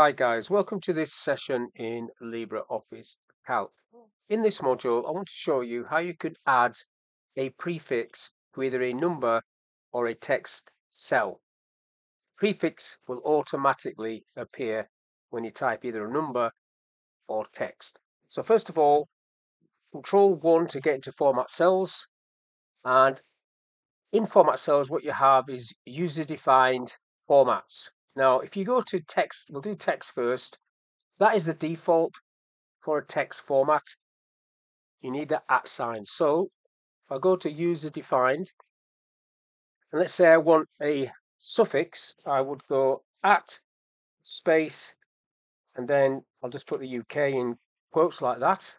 Hi guys, welcome to this session in LibreOffice Calc. In this module, I want to show you how you could add a prefix to either a number or a text cell. Prefix will automatically appear when you type either a number or text. So first of all, control one to get into format cells and in format cells what you have is user defined formats. Now, if you go to text, we'll do text first. That is the default for a text format. You need the at sign. So if I go to user defined, and let's say I want a suffix, I would go at space, and then I'll just put the UK in quotes like that.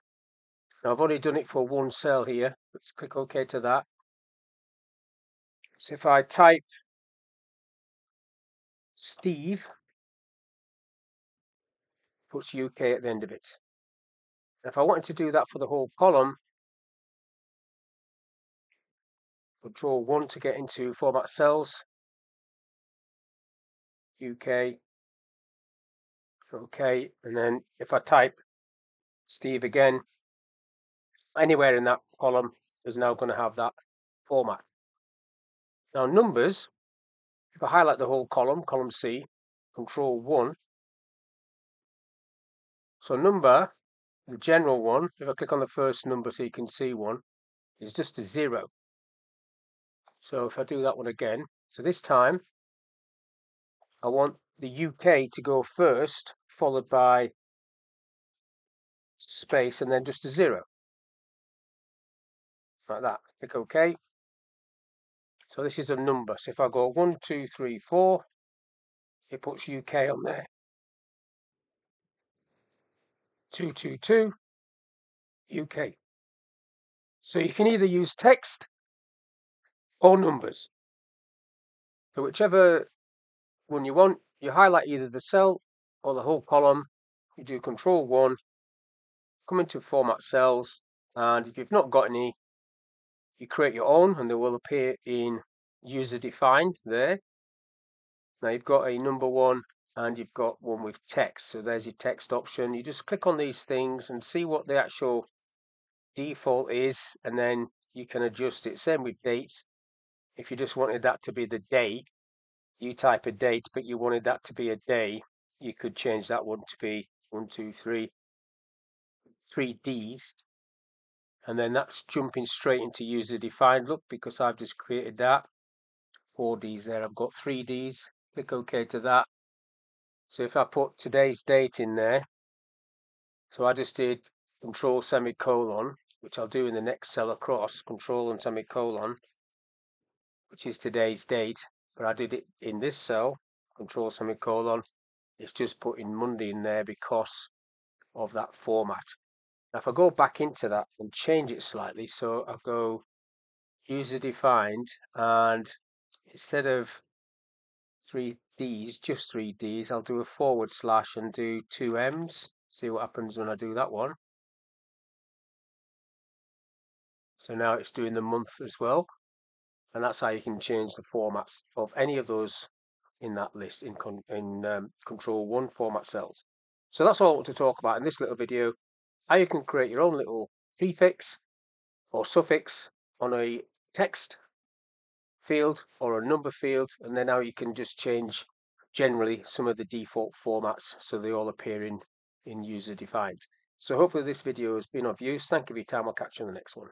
Now I've already done it for one cell here. Let's click OK to that. So if I type Steve puts UK at the end of it. If I wanted to do that for the whole column, draw one to get into format cells, UK, okay, and then if I type Steve again, anywhere in that column is now going to have that format. Now numbers, if I highlight the whole column, column C, control 1, so number, the general one, if I click on the first number so you can see one, is just a zero. So if I do that one again, so this time I want the UK to go first, followed by space and then just a zero. Like that. Click OK. So this is a number. So if I go one, two, three, four, it puts UK on there. 222 UK. So you can either use text or numbers. So whichever one you want, you highlight either the cell or the whole column. You do control one, come into format cells, and if you've not got any you create your own and they will appear in user defined there. Now you've got a number one and you've got one with text. So there's your text option. You just click on these things and see what the actual default is and then you can adjust it. Same with dates. If you just wanted that to be the date, you type a date, but you wanted that to be a day, you could change that one to be one, two, three, three Ds and then that's jumping straight into user defined look because I've just created that. 4Ds there I've got 3Ds click OK to that. So if I put today's date in there so I just did control semicolon which I'll do in the next cell across control and semicolon which is today's date but I did it in this cell control semicolon. It's just putting Monday in there because of that format now if I go back into that and change it slightly, so I'll go user defined and instead of three Ds, just three Ds, I'll do a forward slash and do two M's. See what happens when I do that one. So now it's doing the month as well. And that's how you can change the formats of any of those in that list in, con in um, control one format cells. So that's all I want to talk about in this little video how you can create your own little prefix or suffix on a text field or a number field and then how you can just change generally some of the default formats so they all appear in in user defined so hopefully this video has been of use. Thank you for your time. I'll catch you in the next one